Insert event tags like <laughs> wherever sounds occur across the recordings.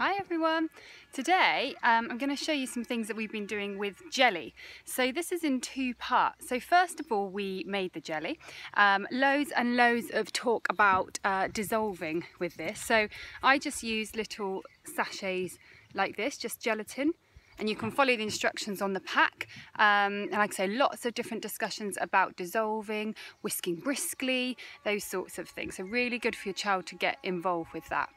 Hi everyone! Today um, I'm going to show you some things that we've been doing with jelly. So this is in two parts. So first of all we made the jelly. Um, loads and loads of talk about uh, dissolving with this. So I just use little sachets like this, just gelatin and you can follow the instructions on the pack. Um, and like I say, lots of different discussions about dissolving, whisking briskly, those sorts of things. So really good for your child to get involved with that.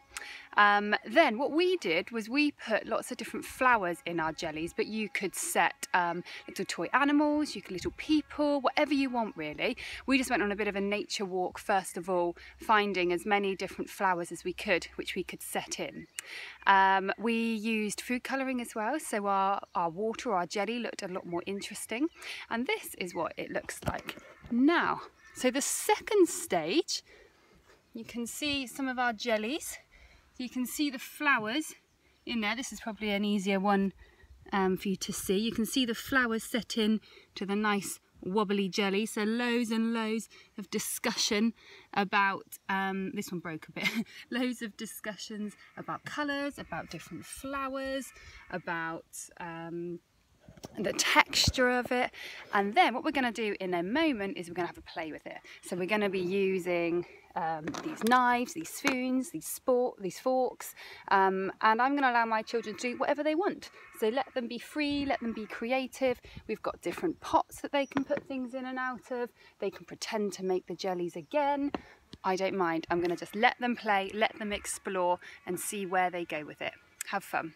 Um, then what we did was we put lots of different flowers in our jellies, but you could set um, little toy animals, you could little people, whatever you want really. We just went on a bit of a nature walk first of all, finding as many different flowers as we could, which we could set in. Um, we used food colouring as well, so our, our water, our jelly looked a lot more interesting. And this is what it looks like now. So the second stage, you can see some of our jellies so you can see the flowers in there. This is probably an easier one um, for you to see. You can see the flowers set in to the nice wobbly jelly. So loads and loads of discussion about, um, this one broke a bit, <laughs> loads of discussions about colours, about different flowers, about um, the texture of it. And then what we're going to do in a moment is we're going to have a play with it. So we're going to be using um, these knives these spoons these sport these forks um, and I'm going to allow my children to do whatever they want. So let them be free let them be creative. We've got different pots that they can put things in and out of. They can pretend to make the jellies again. I don't mind. I'm going to just let them play let them explore and see where they go with it. Have fun